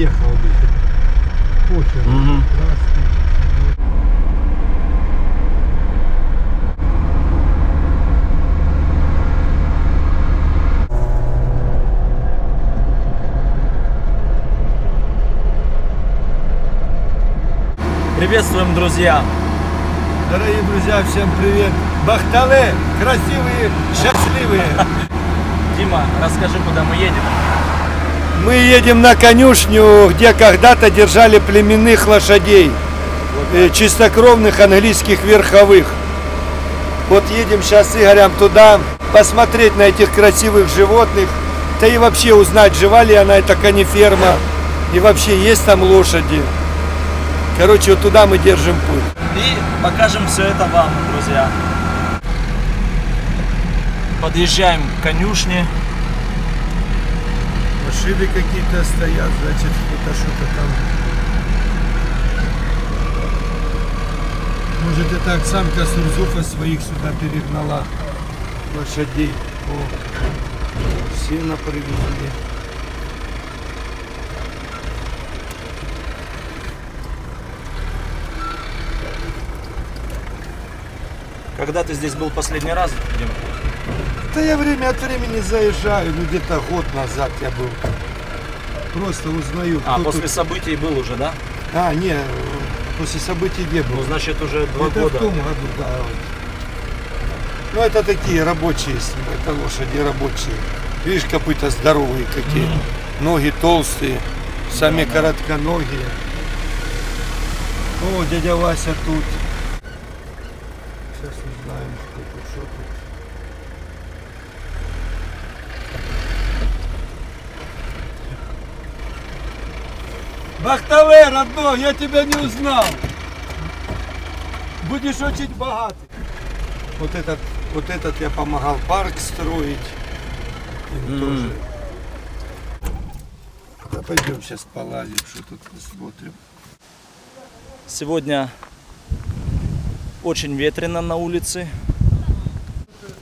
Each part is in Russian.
проехал бы. Почерк. Мгм. Красный. Приветствуем, друзья! Дорогие друзья, всем привет! Бахтале, красивые, счастливые! Дима, расскажи, куда мы едем. Мы едем на конюшню, где когда-то держали племенных лошадей, э, чистокровных английских верховых. Вот едем сейчас с Игорем туда, посмотреть на этих красивых животных, да и вообще узнать, жива ли она, эта кониферма, и вообще есть там лошади. Короче, вот туда мы держим путь. И покажем все это вам, друзья. Подъезжаем к конюшне. Машины какие-то стоят, значит, это что-то там. Может, это Оксанка Сурзуфа своих сюда перегнала лошадей. О, сено привезли. Когда ты здесь был последний раз, Дима? Да я время от времени заезжаю, ну где-то год назад я был. Просто узнаю, А, после тут. событий был уже, да? А, не, после событий не Ну, было. значит, уже два это года. в том году, да. вот. Ну, это такие рабочие, это лошади рабочие. Видишь, копыта здоровые какие, ноги толстые, сами коротконогие. О, дядя Вася тут. Сейчас узнаем, что тут, что тут. Бахтаве, родной, я тебя не узнал. Будешь очень богатый. Вот этот, вот этот я помогал парк строить. Им М. тоже. Да пойдем сейчас полазим, что тут посмотрим. Сегодня очень ветрено на улице. Тут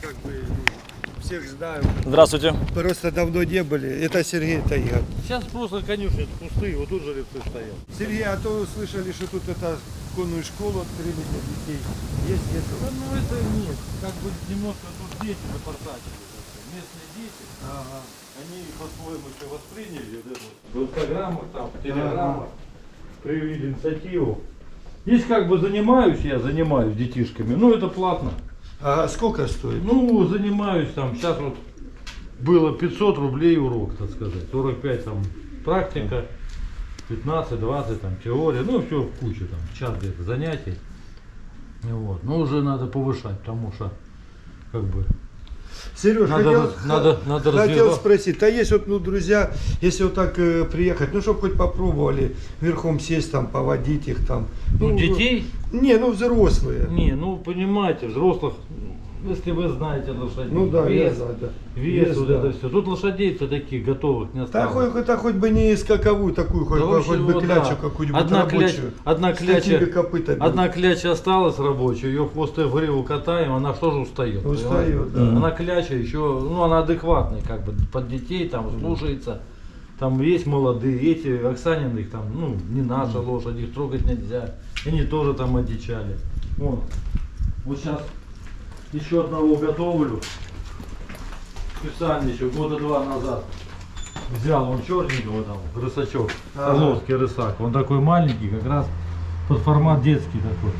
как бы ну, всех знаю. Здравствуйте. Просто давно не были. Это Сергей Тайган. Сейчас просто конюшни пустые, вот тут жеребцы стоят. Сергей, а то слышали, что тут это конную школу открыли для детей. Есть, нет? Да ну это нет, как бы немножко тут дети напортачили. Местные дети, они по-своему все восприняли. В инстаграмах, там, в телеграммах проявили инициативу. Здесь как бы занимаюсь, я занимаюсь детишками, ну это платно. А сколько стоит? Ну, занимаюсь там, сейчас вот было 500 рублей урок, так сказать, 45 там практика, 15-20 там теория, ну все в кучу там, час где-то занятий. Вот. Но уже надо повышать, потому что как бы Сереж, Надо хотел, надо- надо хотел развивать. спросить, а есть вот, ну, друзья, если вот так э, приехать, ну, чтобы хоть попробовали верхом сесть там, поводить их там. ну, детей, Не, ну, взрослые. не, ну понимаете, взрослых, если вы знаете лошадей, Ну, да, я вес, знаю, да. вес, Вес, вот да. это все. Тут лошадей-то таких готовых не Да, осталось. хоть, хоть, а хоть бы не скаковую такую, хоть, Да бы- вообще, хоть бы клячу да. какую-нибудь Одна рабочую. одна с такими кляча- копытами. Одна кляча осталась рабочая, ее хвост и в гриву катаем, она что же устает? Устает, понимаете? да. Она кляча еще, ну она адекватная, как бы под детей там слушается. Там есть молодые, эти Оксанины, там, ну, не наша лошадь, их трогать нельзя. Они тоже там одичали. Вот. Вот сейчас еще одного готовлю. Специально еще года два назад. Взял он черненького там, рысачок, Ага. Орловский рысак. Он такой маленький, как раз под формат детский такой.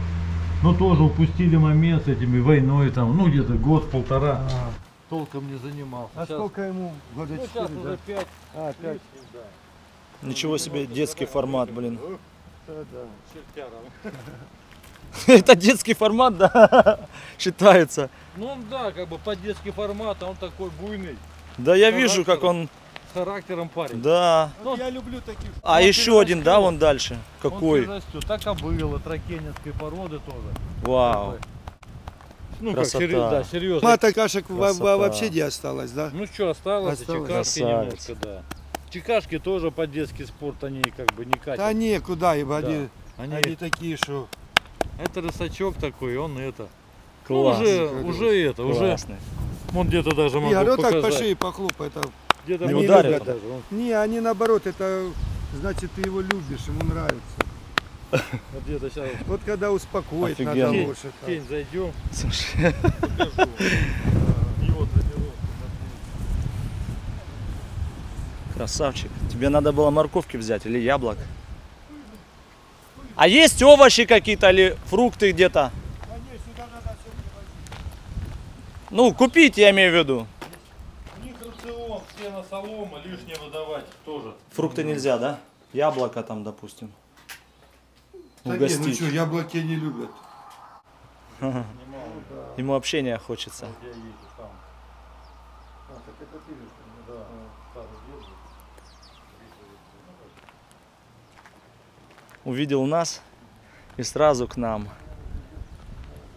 Ну тоже упустили момент с этими войной там, ну где-то год-полтора. А, Толком не занимался. а Щас- сколько ему? Года ну, четыре, сейчас да? уже пять. А, пять. Ничего себе, детский формат, блин. Да, да. Чертяром. Это детский формат, да, считается. Ну он да, как бы под детский формат, а он такой буйный, Да я вижу, как он, с характером парень. да. Вот я люблю таких. А Он еще один, да, вон дальше. Он Какой? перерастет. Так и было, тракенецкой породы тоже. Вау. Ну Красота. как, серьезно, да, серьезно. Мата кашек во- Красота. вообще не осталось, да? Ну что, осталось, Осталось. чекашки Красавец. немножко, да. Чекашки тоже под детский спорт, они как бы не катят. Да не, куда им, Да. они, Они, они такие, что... Это рысачок такой, он это. Класс. Ну, уже, Какой уже это, уже. Классный. Он где-то даже могу Игорь, ну так по показать. шее похлопай, там Где-то Не там? даже, он- Не, они наоборот, это значит ты его любишь, ему нравится. вот где-то сейчас Вот когда успокоить надо Офигенно. лошадь. в тень зайдем, Слушай, красавчик. Тебе надо было морковки взять или яблок. А есть овощи какие-то или фрукты где-то? Ну, купить, я имею в виду. У них рацион, сено, солома, лишнее выдавать тоже. Фрукты нельзя, да? Яблоко там, допустим. Да не, ну Угостить. что, яблоки не любят. Ему общения хочется. Я езжу там. А, так это ты же, да, старый держит. Увидел нас и сразу к нам.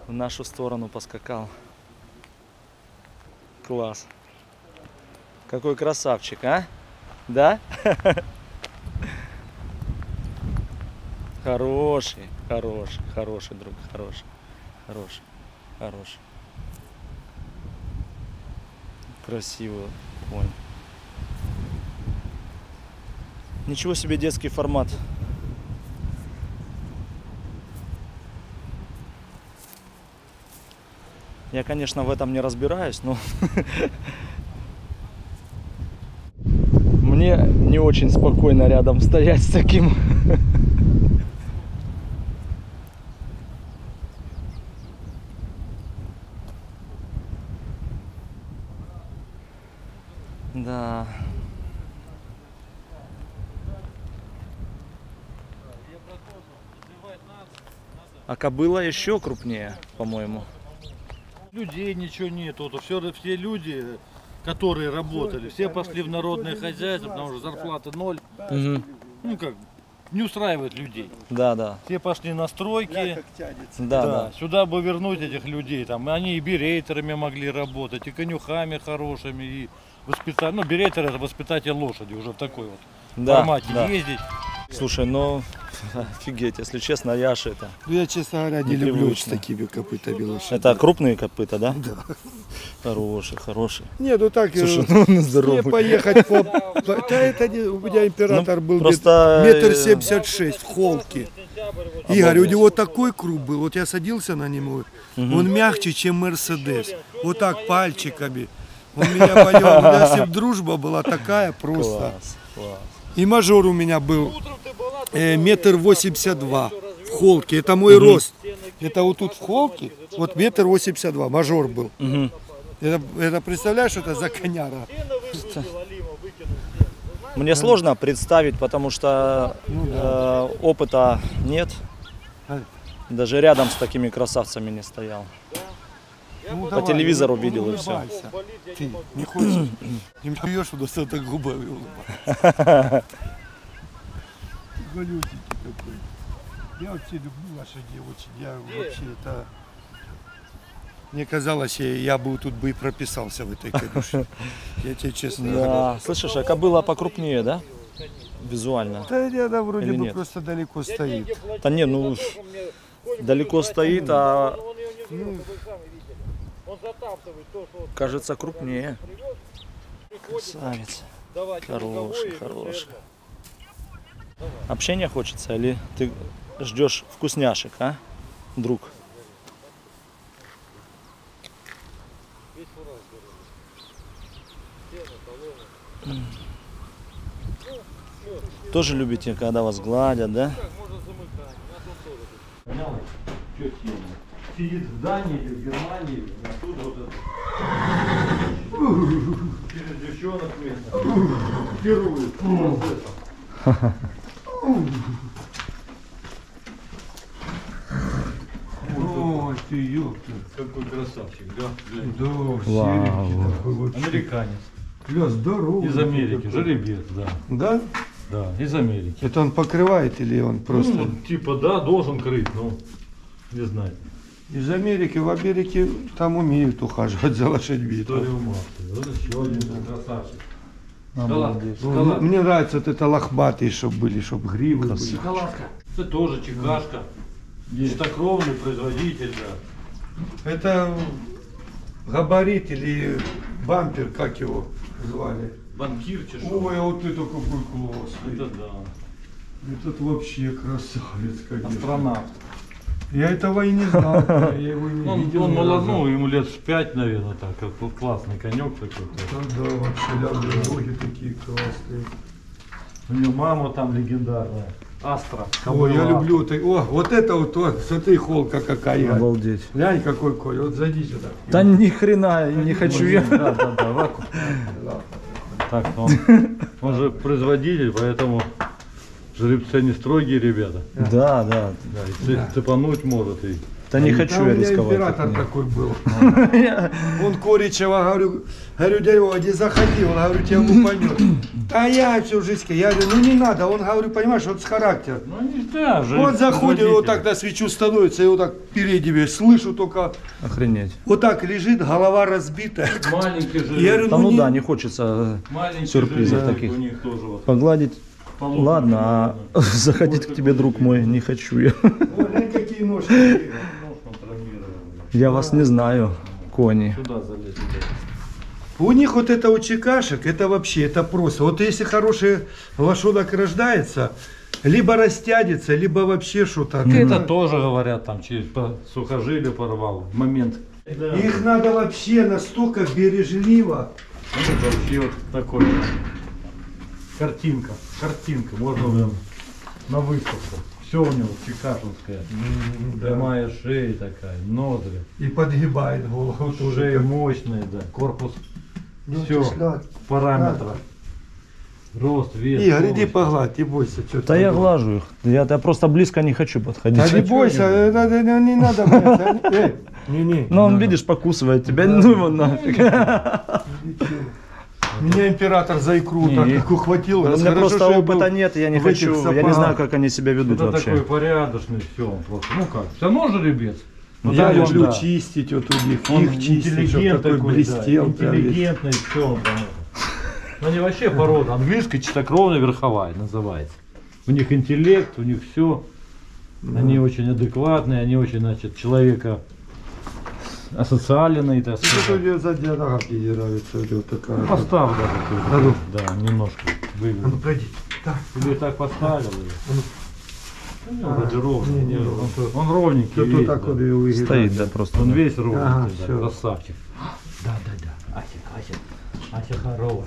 В нашу сторону поскакал. Класс. Какой красавчик, а? Да? Хороший, хороший, хороший друг, хороший, хороший, хороший. Красивый конь. Ничего себе детский формат. Я, конечно, в этом не разбираюсь, но мне не очень спокойно рядом стоять с таким. Да. А кобыла еще крупнее, по-моему. Людей ничего нету, то все, все люди, которые работали, все пошли в народное хозяйство, потому что зарплата ноль. Мгм. Ну как, не устраивает людей. Да, да. Все пошли на стройки. Да, да. Сюда бы вернуть этих людей, там, они и берейтерами могли работать, и конюхами хорошими, и воспитать, ну, берейтер это воспитатель лошади, уже в такой вот Да, формате да. ездить. Слушай, ну офигеть, если честно, я аж это. Ну, я, честно говоря, не люблю с такими копытами лошадей. Это крупные копыта, да? Да. Хороший, хороший. Не, ну так, Слушай, э, ну он мне здоровый. поехать по... Да это не... У меня император был Ну, просто, метр э, семьдесят шесть в холке. Игорь, у него такой круг был, вот я садился на него, он мягче, чем Мерседес. Вот так пальчиками. Он меня понял, у меня с дружба была такая просто. Класс, класс. И мажор у меня был э, метр восемьдесят два в холке. Это мой рост. Это вот тут в холке, вот метр восемьдесят два, мажор был. Мгм. Это, это представляешь, это за коняра? Мне сложно представить, потому что э, опыта нет. А. Даже рядом с такими красавцами не стоял. Ну, По телевизору видел и улыбайся. Ты не хочешь? Не плюешь, что достаток губами улыбаться. Голютенький такой. Я вообще люблю лошадей очень. Я вообще это... Мне казалось, я, я бы тут бы и прописался в этой конюшне. Я тебе честно говорю. Да, слышишь, а кобыла покрупнее, да? Визуально. Да не, она вроде Или бы нет? просто далеко стоит. Да не, ну далеко стоит, а кажется крупнее. Красавец. Хороший, хороший. Общения хочется или ты ждешь вкусняшек, а, друг? Тоже любите, когда вас гладят, да? Сидит в Дании или в Германии, оттуда вот это. Через девчонок вместе. Пирует. Ой, ты ёпта. Какой красавчик, да? Да, Вау. серенький такой вообще. Американец. Бля, здоровый. Из Америки. такой. Жеребец, да. Да? Да, из Америки. Это он покрывает или он просто... Ну, типа, да, должен крыть, но не знаю. Из Америки, в Америке там умеют ухаживать за лошадьми. История ума. Вот еще один красавчик. Шоколад. Обалдеть. Шоколад. Мне нравится вот это лохматые, чтобы были, чтобы гривы были. Шоколадка. Это тоже чекашка. Чистокровный производитель, да. Это габарит или бампер, как его звали? банкир чешет. Ой, а вот это какой классный. Это да. Этот вообще красавец, конечно. Астронавт. Я этого и не знал. Я его и не Он, видел он молодой, ему лет 5, наверное, так. классный конек такой. Да, да, вообще ляжные ноги такие классные. У него мама там легендарная. Астра. Ой, я люблю это. О, вот это вот, вот, смотри, холка какая. Обалдеть. Глянь, какой конь. Вот зайди сюда. Да ни хрена не хочу я. Да, да, да, вакуум. Так, он, он же производитель, поэтому жеребцы не строгие ребята. Да, да. Да, и цеп- цепануть может и. Да не хочу Там у я рисковать. император Нет. такой был. Он Коричева, говорю, говорю, Вова, не заходи, он, говорю, тебя лупанет. А я всю жизнь, я говорю, ну не надо, он, говорю, понимаешь, вот с характером. Ну они да, же Он заходит, вот так на свечу становится, и вот так передними, слышу только, Охренеть. вот так лежит, голова разбитая. Маленький же. Я говорю, Да ну, ну не- да, не хочется маленький сюрпризов таких. У них тоже вот. погладить. Полутора Ладно, а заходить к тебе, друг мой, не хочу я. Ой, глянь, какие ножки. Я вас не знаю, кони. Сюда залезь. сюда. У них вот это у чекашек, это вообще, это просто. Вот если хороший лошадок рождается, либо растянется, либо вообще что-то. Это тоже говорят там через по- сухожилие порвал момент. Их надо вообще настолько бережливо. Это вообще вот такой картинка, картинка, можно прям на выставку. Все у него чекашинское. Прямая шея такая, ноздри. И подгибает голову. Шея мощная, да. Корпус Ну, ж ладно. параметра. Рост, вес. Игорь, иди погладь, не бойся. Что Да я глажу их. Я, я просто близко не хочу подходить. Да не бойся, э, не, не надо бояться. Не, не. Ну он, видишь, покусывает тебя, ну его нафиг. Меня император за икру Не. так ухватил. У меня просто опыта нет, я не хочу, я не знаю, как они себя ведут Это вообще. такой порядочный, все, просто. Ну как, все равно жеребец. Ну, Я там он, люблю да. чистить вот у них, Он их чистить, чтобы такой такой, блестел. да, интеллигентный, все он там. Ну, Они вообще порода, английская чистокровная верховая называется. У них интеллект, у них все. Они очень адекватные, они очень, значит, человека асоциальные, так Что сказать. нога вот такая. Поставь даже А ну. тут. Да, немножко А ну выведу. пойди. Так, Или так поставил. или- ну. Ну, не, А, вроде ровный. не, не, он он, тут- ровненький. тут вот весь, так да. вот. Стоит, да, просто. Он да. весь ровный, Ага, да, красавчик. Да, да, да. Ася, Ася, Ася хорошая.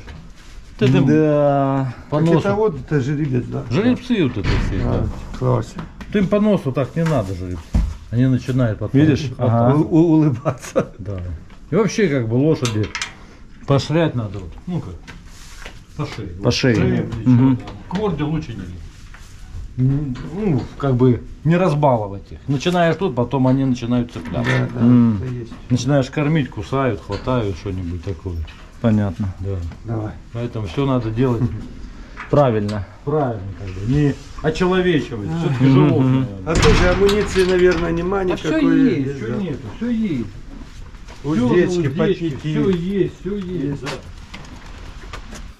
Ты дым Да. по носу. это вот это жеребец, да? Жеребцы вот это все, А, да. класс. Ты им по носу так не надо жеребцы. Они начинают потом. Видишь? Ага. У- у- улыбаться. Да. И вообще как бы лошади поощрять надо вот. Ну как. По шее. По шее. да. К морде лучше не лезть. М, Ну, как бы не разбаловать их. Начинаешь тут, потом они начинают цепляться. Да, да, М. это есть. Начинаешь кормить, кусают, хватают что-нибудь такое. Понятно. Да. Давай. Поэтому все надо делать Правильно. Правильно, как бы. Не очеловечивать. Все-таки животное. А тоже амуниции, наверное, нема А все никакой. есть, все да. нету, все есть. Уздечки, потеки. Все есть, все есть. да.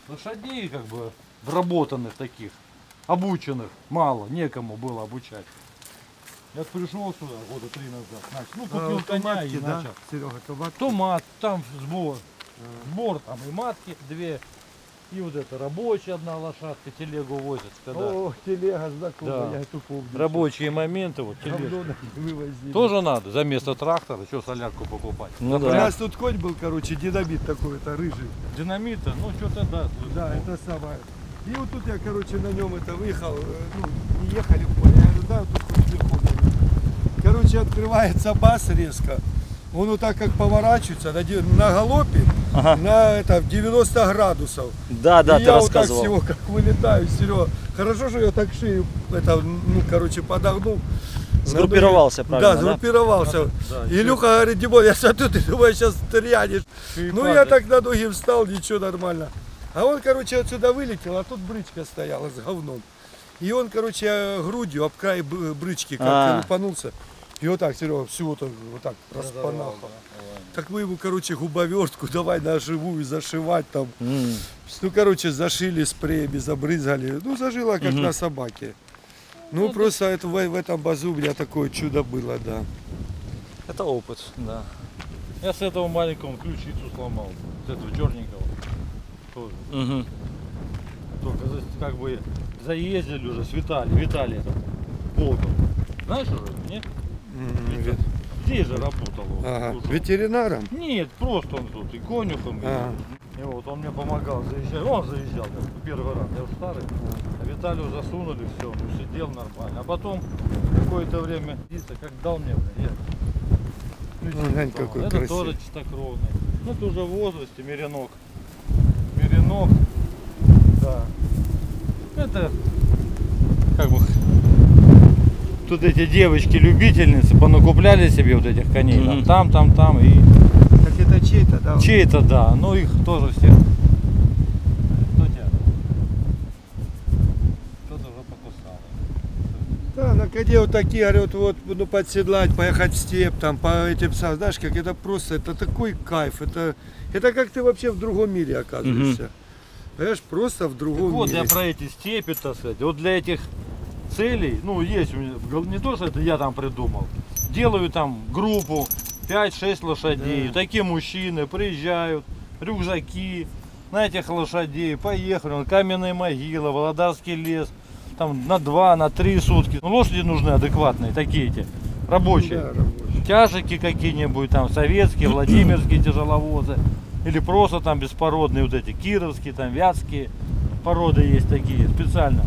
Лошадей как бы вработанных таких, обученных, мало, некому было обучать. Я пришел сюда года три назад, значит, ну А, купил вот коня матки, и да? начал. Серега, то мат, там сбор, сбор там и матки две, и вот это рабочая одна лошадка, телегу возят, когда О, телега знакомая, Да. я эту помню. рабочие моменты, вот тележка. Тоже надо, за место трактора, что солярку покупать. Ну У да. нас тут конь был, короче, динамит такой, это рыжий. Динамита, ну что-то да. Да, это самое. И вот тут я, короче, на нем это выехал, э, ну, не ехали в поле. Я говорю, да, тут хоть верхом. Короче, открывается бас резко. Он вот так как поворачивается на, на галопе, Ага. на это, в 90 градусов. Да, да, и ты я вот так рассказывал. всего как вылетаю, Серега. Хорошо, что я так шею, это, ну, короче, подогнул. Сгруппировался, правильно, Да, да? сгруппировался. Да, Илюха говорит, Димон, я смотрю, ты думаешь, сейчас стрянешь. Ну, я так на ноги встал, ничего, нормально. А он, короче, отсюда вылетел, а тут брычка стояла с говном. И он, короче, грудью об край брычки А. как-то лупанулся. И вот так, Серега, всю вот, так- вот так распанахал. Так мы ему, короче, губовертку давай на живую зашивать там. М. Ну, короче, зашили спреями, забрызгали. Ну, зажило, как на собаке. Ну, просто это, в, в этом базу у меня такое чудо было, да. Это опыт, да. Я с этого маленького ключицу сломал, с этого черненького. тоже. Угу. Только как бы заездили уже с Виталием. Виталий это Волков. Знаешь уже, нет? Витя- Здесь же работал он. Ага. Ветеринаром? Нет, просто он тут и конюхом. Ага. И вот он мне помогал заезжать. Он заезжал как первый раз, я уже старый. А Виталию засунули, все, он сидел нормально. А потом какое-то время, как дал мне, я Ну, глянь, какой Это красивый. тоже чистокровный. Ну, это уже в возрасте, меренок. Меренок, да. Это, как бы, тут эти девочки-любительницы понакупляли себе вот этих коней. Мгм. Там, там, там, и Так это чей-то, да? Чей-то, да, но их тоже всех. Кто тебя? Кто-то уже покусал. Да, на коне вот такие, говорят, вот, ну, подседлать, поехать в степ, там, по этим, знаешь, как это просто, это такой кайф, это, это как ты вообще в другом мире оказываешься. Понимаешь, просто в Так другом вот, мире. я про эти степи, так сказать, вот для этих целей, ну, есть у меня, не то, что это я там придумал, делаю там группу, 5-6 лошадей, Да. такие мужчины приезжают, рюкзаки, на этих лошадей, поехали, вон, каменная могила, Володарский лес, там на 2, на 3 сутки. Ну, лошади нужны адекватные, такие эти, рабочие. Да, рабочие. тяжики какие-нибудь, там советские, владимирские тяжеловозы, или просто там беспородные вот эти, кировские, там вятские породы есть такие, специально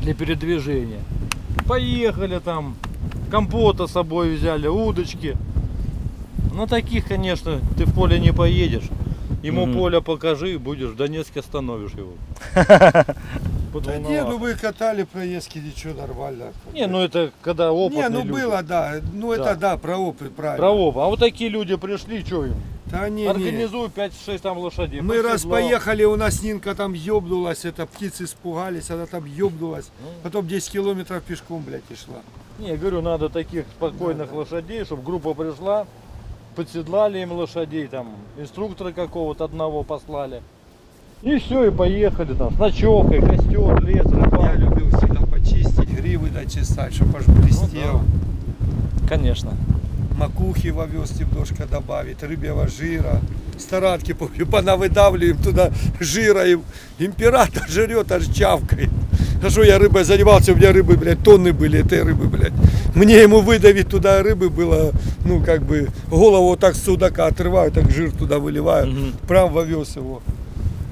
для передвижения. Поехали там, компота с собой взяли, удочки. На таких, конечно, ты в поле не поедешь. Ему Мгм. поле покажи, будешь в Донецке остановишь его. Да не, ну вы катали проездки, ничего, нормально. Не, ну это когда опытные Не, ну люди. было, да, ну это да, про опыт, правильно. Про опыт. А вот такие люди пришли, что им? Да не. Организуй 5-6 там лошадей. Мы раз Поседлал. поехали, у нас Нинка там ёбнулась, это птицы испугались, она там ёбнулась. Ну. Потом 10 километров пешком, блядь, и шла. Не, говорю, надо таких спокойных лошадей, чтобы группа пришла, подседлали им лошадей, там, инструктора какого-то одного послали. И все, и поехали там, с ночевкой, костер, лес, Я рыбалка. любил всегда почистить, гривы дочесать, чтобы аж блестел. Конечно. Макухи в овес немножко добавить, рыбьего жира. Старатки понавыдавливаем туда жира. И император жрет, аж чавкает. А что я рыбой занимался, у меня рыбы, блядь, тонны были этой рыбы, блядь. Мне ему выдавить туда рыбы было, ну, как бы, голову вот так с судака отрываю, так жир туда выливаю, Мгм. прям в овес его.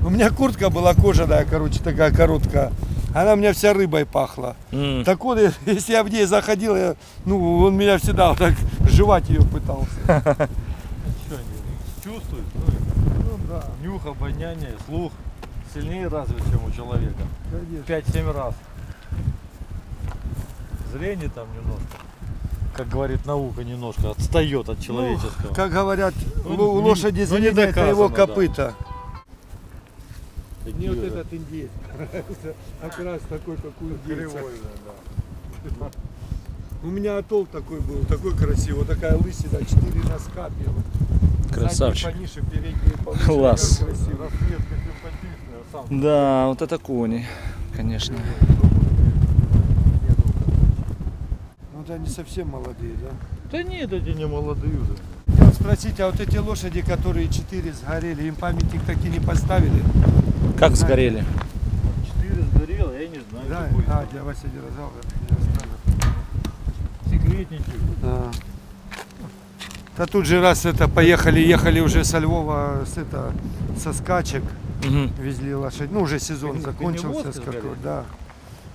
У меня куртка была кожаная, короче, такая короткая. Она у меня вся рыбой пахла. М. Так э, если я в ней заходил, я, ну, он меня всегда вот так жевать ее пытался. Что они чувствуют? Ну да, Ну, нюх, обоняние, слух сильнее развит, чем у человека. конечно. 5-7 раз. Зрение там немножко, как говорит наука, немножко отстает от человеческого. Ну, как говорят, Ну, у лошади ну, не зрение это его доказано, да. Такие Мне вот этот индейец нравится, как раз такой, как у индейца. Кривой, да, У меня атолл такой был, такой красивый, вот такая лысина, четыре носка белых. Красавчик. Пониже, передние повыше, Класс. Да, вот это кони, конечно. Ну да, не совсем молодые, да? Да нет, эти не молодые уже. Вот спросите, а вот эти лошади, которые четыре сгорели, им памятник таки не поставили? Как сгорели? Четыре сгорело, я не знаю, Да, какой. а, дядя Вася не рассказывал, не рассказывал. Секретничек. Да. Да тут же раз это поехали, ехали уже со Львова, с это, со скачек, Мгм. везли лошадь. Ну, уже сезон закончился, скакок, сгорели? да.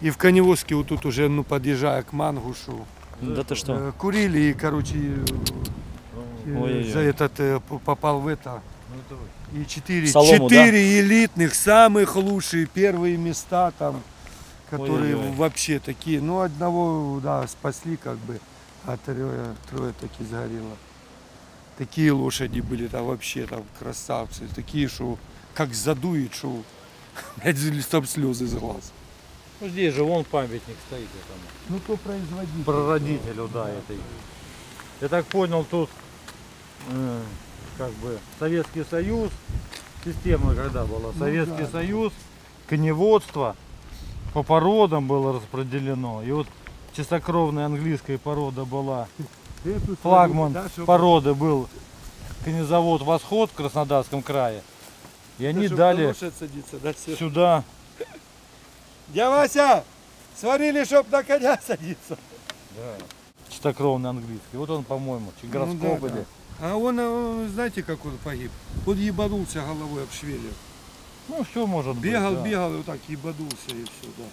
И в Коневозке вот тут уже, ну, подъезжая к Мангушу, Да ты что? э, курили и, короче, э, Ой-ой-ой. за этот э, попал в это. Ну. И четыре, Солому, четыре элитных, самых лучшие, первые места там, которые Ой-ой-ой. вообще такие. Ну, одного, да, спасли как бы, а трое, трое таки сгорело. Такие лошади были там вообще там красавцы, такие, что как задует, что там слезы из глаз. Ну здесь же вон памятник стоит этому. Ну, то производитель. Прародителю, да, этой. Я так понял, тут э, как бы Советский Союз, система когда была, Ну Советский да, да. Союз, коневодство по породам было распределено. И вот чистокровная английская порода была флагман да, породы был конезавод Восход в Краснодарском крае. И они Чтоб дали садиться, да, сюда Дядя Вася, сварили, чтоб на коня садиться. чистокровный английский. Вот он, по-моему, чи- Ну да, да. А он, он, знаете, как он погиб? Он ебанулся головой об швеллер. Ну, все может Бегал, быть. да. бегал и вот так ебанулся и все, да.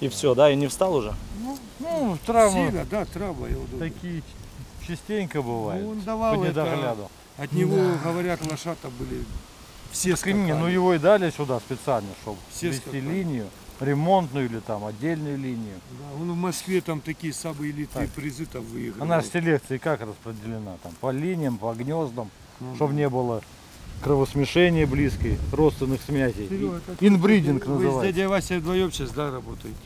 И все, да, и не встал уже? Ну, Ну, травмы сильно, да, травма думаю. такие частенько бывают. Ну, он давал по это, от него, говорят, лошата были все Так и не, скакали. ну его и дали сюда специально, чтобы Все вести скакали. линию, ремонтную или там отдельную линию. Да, он в Москве там такие самые элитные Так. призы там выиграл. Она же селекции как распределена? Там по линиям, по гнездам, Ну, чтобы не было кровосмешения близкой, родственных И- Инбридинг Вы с называется. дядей Васей вдвоем сейчас, да, работаете?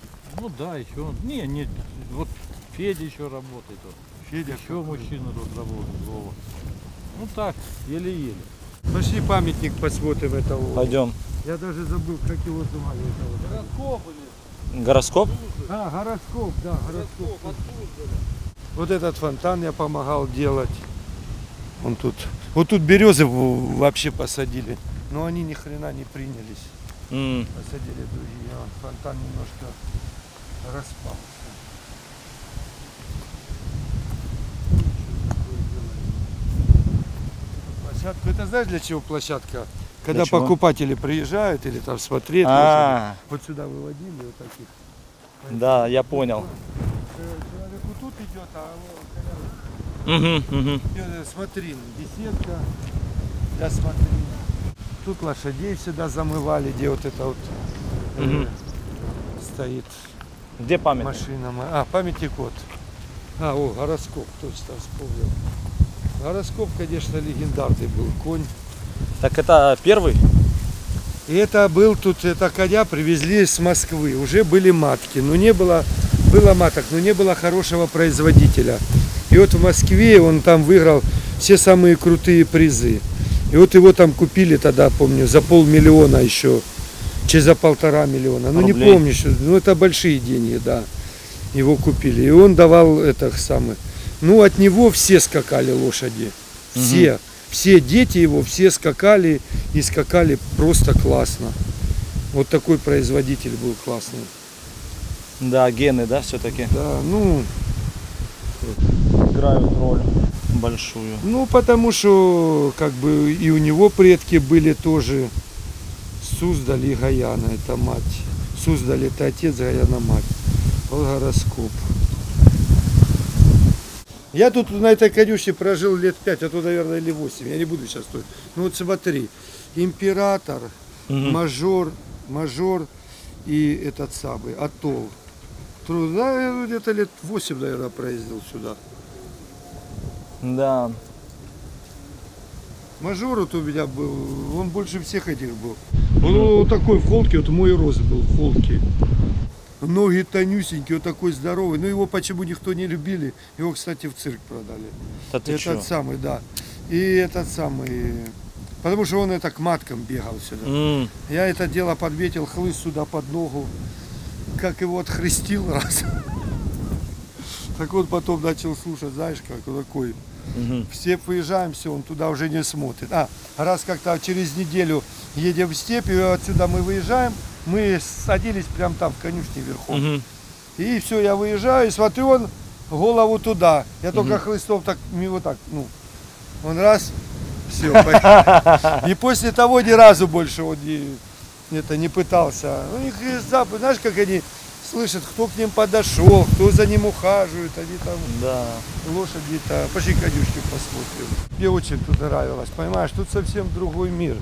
Ну да, еще. Не, не, вот Федя еще работает. Вот. Федя, Еще мужчина тут работает, Вова. Ну так, еле-еле. Пошли памятник посмотрим этого. Пойдем. Я даже забыл, как его звали. этого. Гороскоп? А, гороскоп, да, гороскоп. Вот этот фонтан я помогал делать. Он тут. Вот тут березы вообще посадили. Но они ни хрена не принялись. М, Посадили другие. фонтан немножко распался. Площадку. Это знаешь для чего площадка? Когда чего? покупатели приезжают или там смотреть. А, Вот сюда выводили вот таких. да, я понял. Э, Человек вот тут идет, а мгм. э, смотрин, беседка для смотрин. Тут лошадей всегда замывали, где вот это вот э, Мгм. стоит Где памятник? машина. А, памятник вот. А, о, гороскоп, точно вспомнил. Гороскоп, конечно, легендарный был конь. Так это первый? И это был тут, это коня привезли с Москвы. Уже были матки, но не было, было маток, но не было хорошего производителя. И вот в Москве он там выиграл все самые крутые призы. И вот его там купили тогда, помню, за полмиллиона еще, че за полтора миллиона. Ну не Рублей. помню, что, ну это большие деньги, да. Его купили. И он давал это самое. Ну от него все скакали лошади. Все. Все дети его, все скакали и скакали просто классно. Вот такой производитель был классный. Да, гены, да, все-таки Да, ну, играют роль большую. ну потому что как бы и у него предки были тоже Суздаль и Гаяна, это мать. Суздаль это отец, Гаяна мать. Вот гороскоп. Я тут на этой конюшне прожил лет пять, а то, наверное, или восемь. Я не буду сейчас тут. Ну вот смотри, император, Мгм. мажор, мажор и этот самый, атолл. Тру- Да, я где-то лет 8, наверное, проездил сюда. Да. Мажор вот у меня был, он больше всех этих был. Он вот такой в холке, вот мой рост был в холке. Ноги тонюсенькие, вот такой здоровый. Но его почему никто не любили. Его, кстати, в цирк продали. Да ты этот чё? самый, да. И этот самый... Потому что он это к маткам бегал сюда. М, Я это дело подметил, хлыст сюда под ногу, как его отхрестил раз. Так он потом начал слушать, знаешь, как он такой. Мгм. В степь выезжаем, все, он туда уже не смотрит. А, раз как-то через неделю едем в степь, и отсюда мы выезжаем, мы садились прям там в конюшне верхом. Мгм. И все, я выезжаю, и смотрю, он голову туда. Я только Мгм. хлыстом так, вот так, ну, он раз, все. И после того ни разу больше он не, это, не пытался. У них есть запах, знаешь, как они слышат, кто к ним подошел, кто за ним ухаживает, они там Да. лошади-то, пошли конюшню посмотрим. Мне очень тут нравилось, понимаешь, тут совсем другой мир.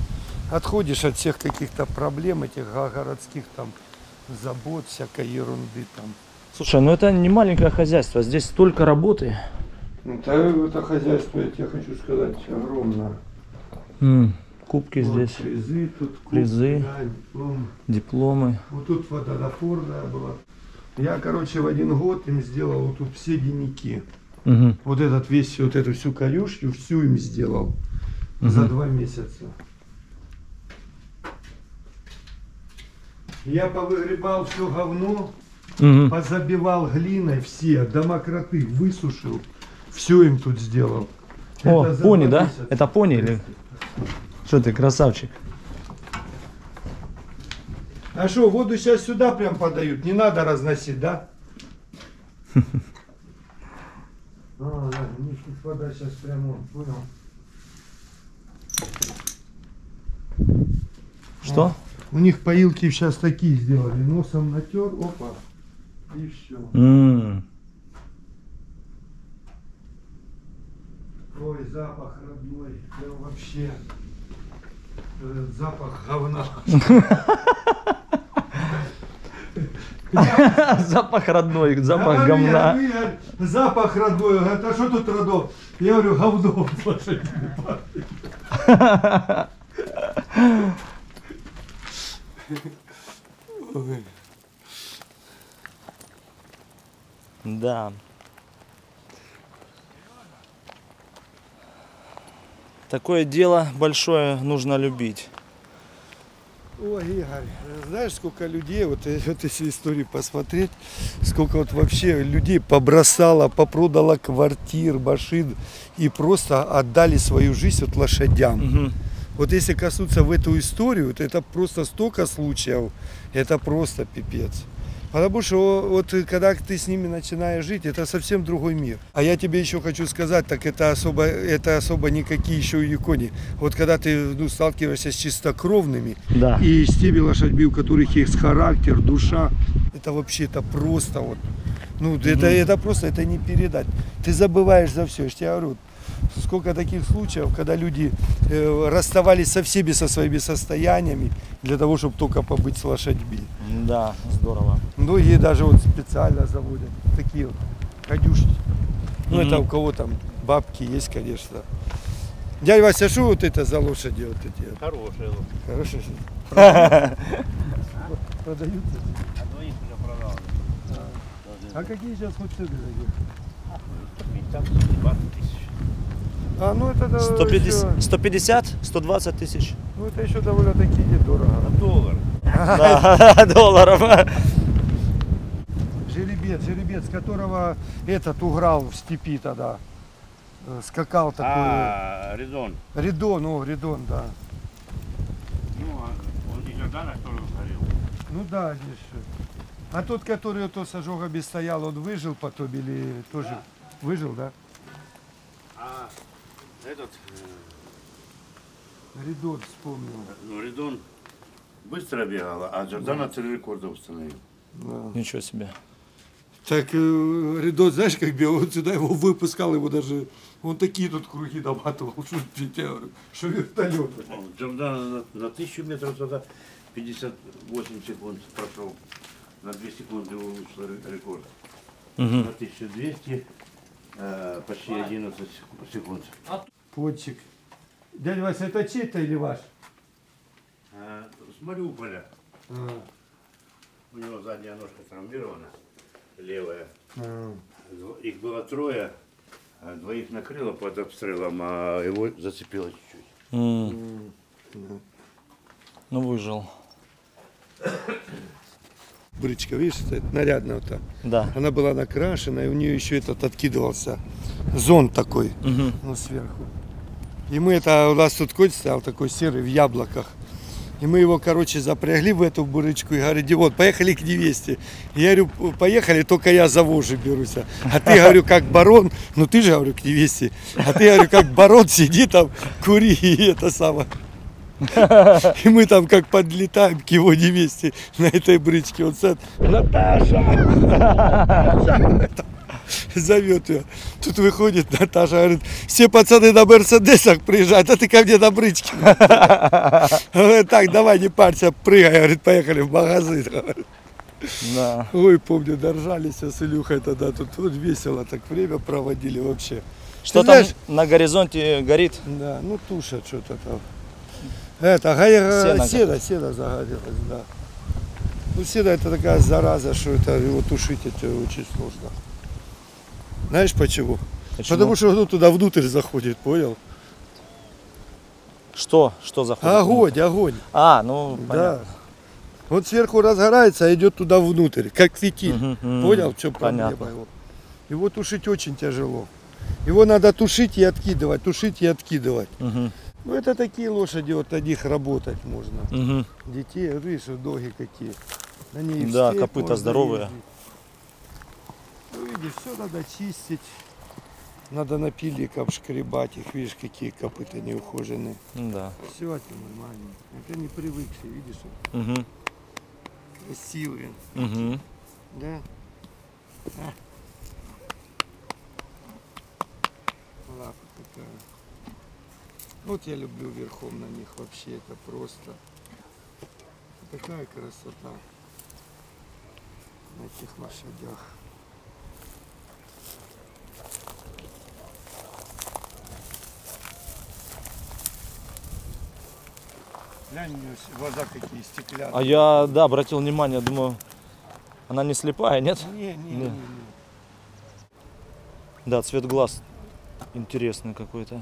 Отходишь от всех каких-то проблем, этих го- городских там забот, всякой ерунды там. Слушай, ну это не маленькое хозяйство, здесь столько работы. Ну, это хозяйство, я тебе хочу сказать, огромное. М, Кубки Вот здесь, призы, тут кубки, Призы. да, диплом. дипломы. Вот тут водонапорная была. Я, короче, в один год им сделал вот тут все дневники. Мгм. Вот этот весь, вот эту всю конюшню, всю им сделал за Мгм. два месяца. Я повыгребал все говно, Мгм. позабивал глиной все, домокроты высушил, все им тут сделал. О, Это за пони, да? Это пони или? Что ты, красавчик? А что, воду сейчас сюда прям подают? Не надо разносить, да? А, да, у них тут вода сейчас прямо, понял. Что? У них поилки сейчас такие сделали. Носом натер, опа, и все. Ой, запах родной, прям вообще запах говна. Запах родной, запах Говорю, я, говна. ну, я, запах родной. Говорят, а что тут родов? Я говорю, говно пахнет. Ой. Да. Такое дело большое нужно любить. Ой, Игорь, знаешь, сколько людей, вот, э, вот если истории посмотреть, сколько вот вообще людей побросало, попродало квартир, машин и просто отдали свою жизнь вот лошадям. Мгм. Вот если коснуться в эту историю, то это просто столько случаев, это просто пипец. Потому что вот э, когда ты с ними начинаешь жить, это совсем другой мир. А я тебе еще хочу сказать, так это особо, это особо никакие еще и икони. Вот когда ты ну, сталкиваешься с чистокровными, Да. и с теми лошадьми, у которых есть характер, душа, это вообще это просто вот, ну это, это просто, это не передать. Ты забываешь за все, я тебе говорю, сколько таких случаев, когда люди э, расставались со всеми со своими состояниями для того, чтобы только побыть с лошадьми. Да, здорово. Многие даже вот специально заводят такие вот конюшни. Ну это Мгм. у кого там бабки есть, конечно. Дядя Вася, что вот это за лошади вот эти? Хорошая. Хорошие. Продаются? А двоих уже продал. А какие сейчас вот цены такие? 20 тысяч. А, ну это да, 150, еще- 150 120 тысяч. ну это еще довольно таки недорого. А доллар? Да, долларов. Жеребец, жеребец, которого этот уграл в степи тогда. Э, Скакал такой. А, Резон. Ридон, о, Ридон, да. Ну, а он никогда на вторую горел. Ну да, здесь. А тот, который то с ожогами стоял, он выжил потом или тоже выжил, да? А этот, э, Ридон вспомнил. ну, Резон быстро бегала, а Джордана три рекорда установил. Да. Ничего себе. Так э, Ридон, знаешь, как бегал, он сюда его выпускал, его даже, он такие тут круги наматывал, что, я говорю, что вертолет. Ну, Джордана на, на тысячу метров тогда 58 секунд прошел. На 2 секунды улучшил ре- рекорд. Мгм. На 1200 э, почти 11 секунд. Пончик. Дядя Вася, это чей-то или ваш? А, с Мариуполя. А, У него задняя ножка травмирована, левая. а. Их было трое, а двоих накрыло под обстрелом, а его зацепило чуть-чуть. М. Ну выжил. Брычка, видишь, стоит нарядная вот так. Да. Она была накрашена, и у нее еще этот откидывался зонт такой, Мгм. ну, сверху. И мы это, у нас тут конь стоял такой серый в яблоках. И мы его, короче, запрягли в эту бурычку и говорит, вот, поехали к невесте. Я говорю, поехали, только я за вожжи берусь. А ты, говорю, как барон, ну ты же, говорю, к невесте. А ты, говорю, как барон, сиди там, кури и это самое. И мы там как подлетаем к его невесте на этой брычке. Он сад, Наташа! Зовет ее. Тут выходит Наташа, говорит, все пацаны на Мерседесах приезжают, а ты ко мне на брычке. Говорит, так, давай, не парься, прыгай, говорит, поехали в магазин. Да. Ой, помню, доржались с Илюхой тогда, тут вот весело так время проводили вообще. Что Ты там знаешь- на горизонте горит? Да, ну тушат что-то там. Это, га- Сено сено, сено, загорелось, да. Ну, сено это такая зараза, что это его тушить это очень сложно. Знаешь почему? Почему? Потому что оно туда внутрь заходит, понял? Что? Что заходит? Огонь, огонь. А, ну, Да. понятно. Он сверху разгорается, а идет туда внутрь, как фитиль. Мгм. Понял, в чем проблема Понятно. его? Его тушить очень тяжело. Его надо тушить и откидывать, тушить и откидывать. Мгм. Ну это такие лошади, вот на них работать можно. Угу. Детей, видишь, доги какие. На в Да, копыта здоровые. ездить. Видишь, все надо чистить. Надо напильник обшкребать их, видишь, какие копыта неухоженные. Да. Все это нормально. Это не привыкшие, видишь, Угу. красивые. Угу. Да? А. Лапа такая. Вот я люблю верхом на них вообще, это просто такая красота на этих лошадях. Глянь, у нее глаза какие стеклянные. А я, да, обратил внимание, думаю, она не слепая, нет? Не, не, Не. не, не. Да, цвет глаз интересный какой-то.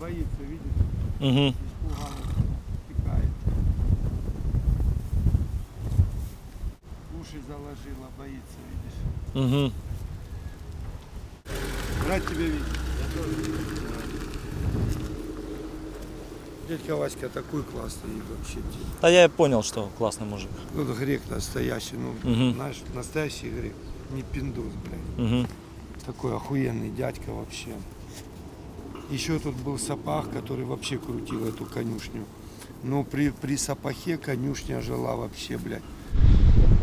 Боится, видишь? Угу. Испугалась, текает. Уши заложила, боится, видишь? Угу. Рад тебя видеть. Дядька Васька такой классный вообще. Да я и понял, что классный мужик. Ну, грек настоящий, ну, Мгм. знаешь, настоящий грек. Не пиндус, блядь. Угу. Такой охуенный дядька вообще. Еще тут был сапах, который вообще крутил эту конюшню. Но при, при сапахе конюшня жила вообще, блядь.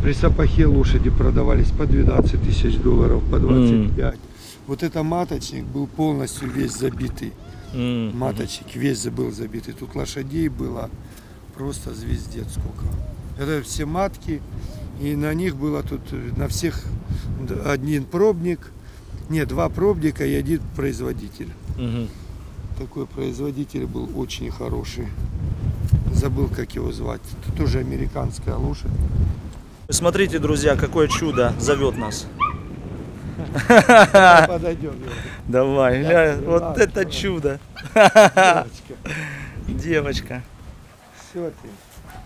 При сапахе лошади продавались по 12 тысяч долларов, по 25. Вот это маточник был полностью весь забитый. Маточник весь был забитый. Тут лошадей было просто звездец сколько. Это все матки. И на них было тут э, на всех один пробник. Нет, два пробника и один производитель. Угу. Такой производитель был очень хороший. Забыл, как его звать. Это тоже американская лошадь. Смотрите, друзья, какое чудо зовет нас. Подойдем. Давай, вот это чудо. Девочка. Девочка. Все ты.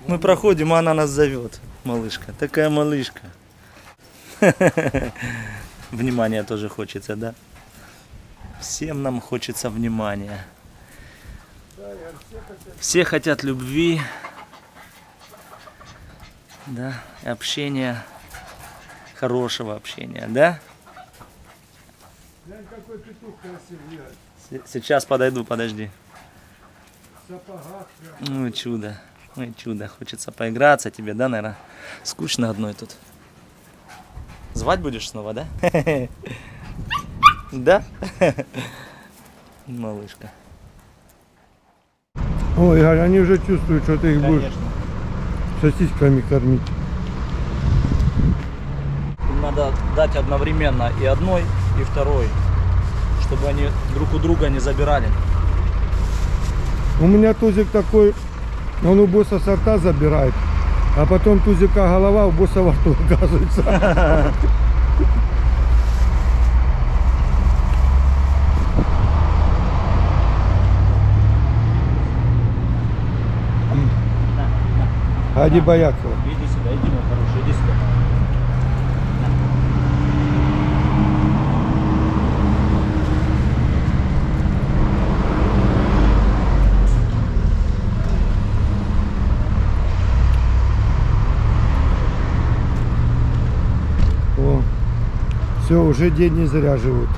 Мы проходим, а она нас зовет. Малышка. Такая малышка. Внимания тоже хочется, да? Всем нам хочется внимания. Все хотят любви. Да, общения. Хорошего общения, да? Сейчас подойду, подожди. Ну, чудо. Ой, чудо. Хочется поиграться тебе, да, наверное? Скучно одной тут. Звать будешь снова, да? Да? Малышка. Ой, Игорь, они уже чувствуют, что ты их будешь Конечно. сосисками кормить. Им надо дать одновременно и одной, и второй, чтобы они друг у друга не забирали. У меня тузик такой, он у босса сорта забирает, а потом тузика голова у босса во рту оказывается. А не боятся. Иди сюда, иди, мой хороший, иди сюда. О, все, уже день не зря живут.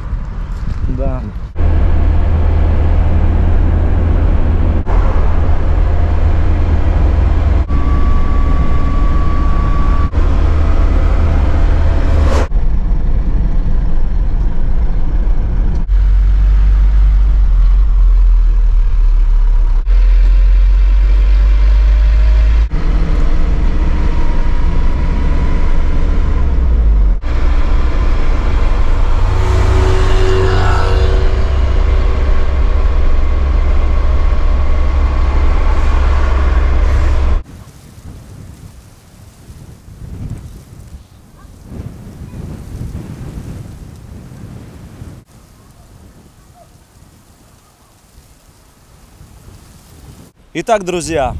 Да. Итак, друзья,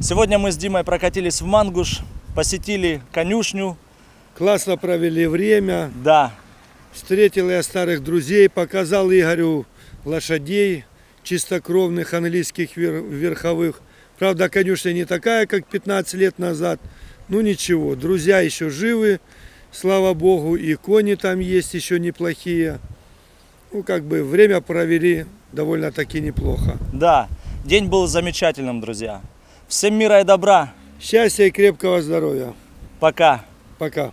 сегодня мы с Димой прокатились в Мангуш, посетили конюшню. Классно провели время. Да, Встретил я старых друзей, показал Игорю лошадей, чистокровных английских вер- верховых. Правда, конюшня не такая, как 15 лет назад. Ну ничего, друзья еще живы, слава богу, и кони там есть еще неплохие. Ну, как бы время провели довольно-таки неплохо. да, день был замечательным, друзья. Всем мира и добра. Счастья и крепкого здоровья. Пока. Пока.